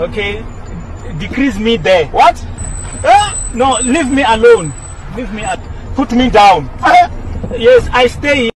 Okay, decrease me there. What? Eh? No, leave me alone. Leave me. at. Put me down. Yes, I stay.